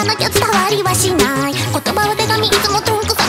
らなき伝わりはしない。言葉は手紙いつも遠く